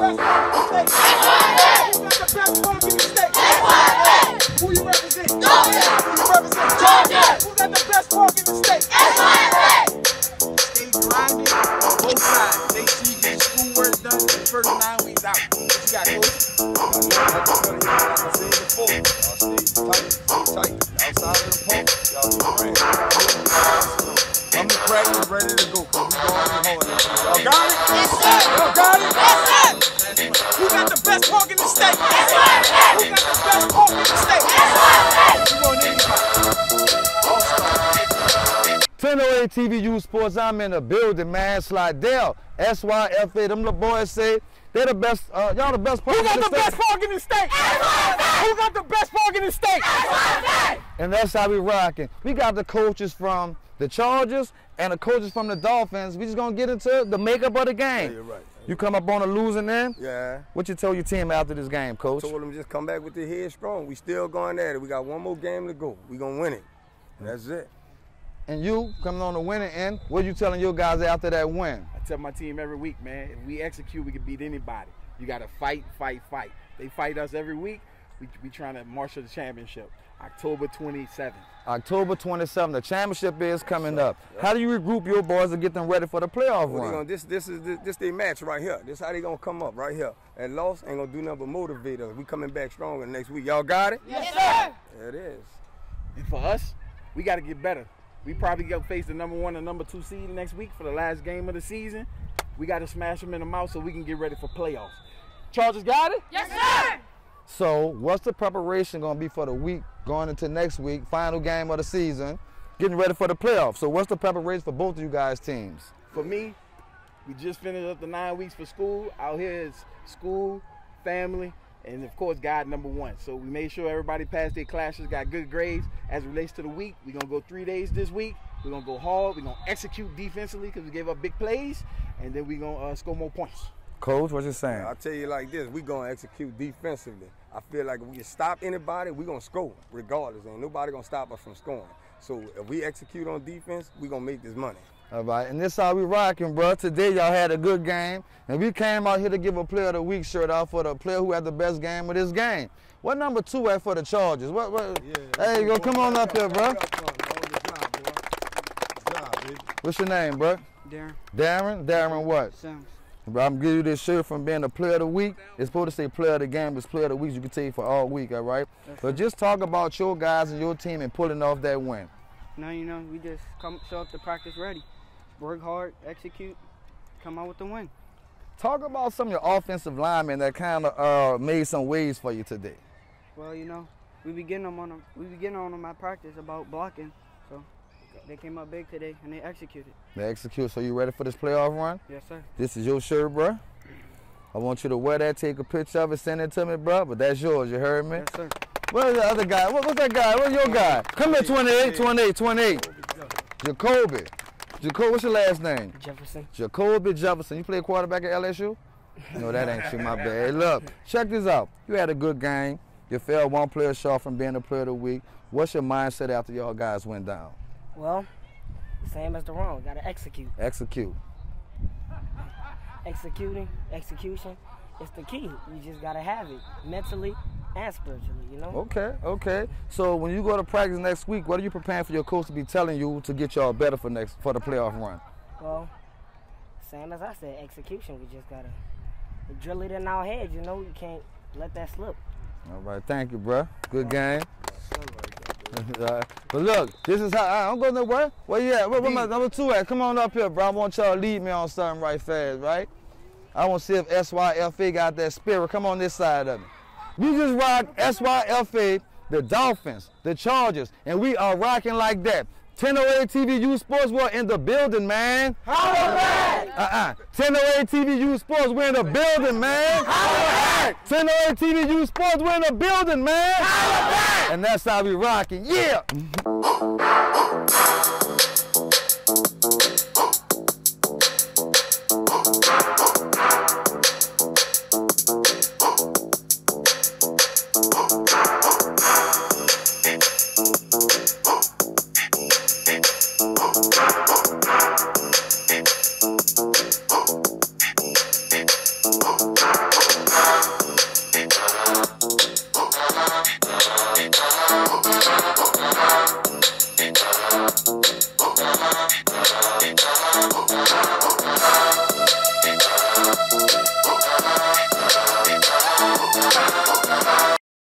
ready. I'm in practice, ready to go. Cause we going hard. Y'all got it? Yes, sir. Y'all got it? Got the best park in the state? Who got the best park in the state? You want anybody? 1008 TVU Sports, I'm in the building, man. Slidell, SYFA, them little boys say they're the best, uh, y'all the best park Who in got the the best park in the state? Who got the best park in the state? And that's how we rocking. We got the coaches from the Chargers and the coaches from the Dolphins. We just gonna get into the makeup of the game. Yeah, you're right. You come up on a losing end. Yeah. What you tell your team after this game, coach? Told them just come back with the head strong. We still going at it. We got one more game to go. We gonna win it. That's it. And you coming on the winning end, what you telling your guys after that win? I tell my team every week, man, if we execute, we can beat anybody. You got to fight, fight, fight. They fight us every week. We, we trying to marshal the championship. October 27th. October 27th, the championship is coming up. How do you regroup your boys to get them ready for the playoff Well, they run? gonna, this this is this, this their match right here. This how they gonna come up right here. And loss ain't gonna do nothing but motivate us. We coming back stronger next week. Y'all got it? Yes, sir. There it is. And for us, we got to get better. We probably going to face the number one and number two seed next week for the last game of the season. We got to smash them in the mouth so we can get ready for playoffs. Chargers got it? Yes, sir. So, what's the preparation going to be for the week going into next week, final game of the season, getting ready for the playoffs? So, what's the preparation for both of you guys' teams? For me, we just finished up the nine weeks for school. Out here is school, family, and of course God number one. So we made sure everybody passed their classes, got good grades. As relates to the week, we're gonna go three days this week. We're gonna go hard. We're gonna execute defensively because we gave up big plays, and then we're gonna uh, score more points. Coach, what you saying? I'll tell you like this, we gonna execute defensively. I feel like if we can stop anybody, we gonna score regardless. Ain't nobody gonna stop us from scoring. So if we execute on defense, we gonna make this money. All right, and this how we rocking, bro. Today y'all had a good game, and we came out here to give a player of the week shirt out for the player who had the best game of this game. What number two at for the Chargers? What? what hey, go come on up here, bro. What's your name, bro? Darren Darren. Darren, what? Sims. I'm giving you this shirt from being the player of the week. It's supposed to say player of the game, but it's player of the week. You can take for all week, all right? But just talk about your guys and your team and pulling off that win. Now you know we just come show up to practice ready, work hard, execute, come out with the win. Talk about some of your offensive linemen that kind of uh, made some waves for you today. Well, you know we be getting them on them. We be getting on them at practice about blocking, they came up big today and they executed. They executed. So you ready for this playoff run? Yes, sir. This is your shirt, bro. I want you to wear that, take a picture of it, send it to me, bro. But that's yours. You heard me? Yes, sir. Where's the other guy? What, what's that guy? Where's your guy? Come here, 28, 28, 28. Jacoby. Jacoby, what's your last name? Jefferson. Jacoby Jefferson. You play quarterback at LSU? No, that ain't you, my bad. Hey, look, check this out. You had a good game. You fell one player short from being a player of the week. What's your mindset after y'all guys went down? Well, same as the wrong. Got to execute. Execute. Executing, execution, it's the key. You just got to have it mentally and spiritually, you know? Okay, okay. So when you go to practice next week, what are you preparing for your coach to be telling you to get y'all better for next for the playoff run? Well, same as I said, execution. We just got to drill it in our heads, you know? You can't let that slip. All right, thank you, bruh. Good game. Right. But look, this is how I don't go nowhere. Where you at? Where, where my number two at? Come on up here, bro. I want y'all to lead me on something right fast, right? I want to see if SYFA got that spirit. Come on this side of me. We just rock SYFA, the Dolphins, the Chargers, and we are rocking like that. 1008 TVU uh-uh. Sports, we're in the building, man. How is that? Uh-uh. 1008 TVU Sports, we're in the building, man. 1008 TVU Sports, we're in the building, man. And that's how we rocking. Yeah. Thank Thank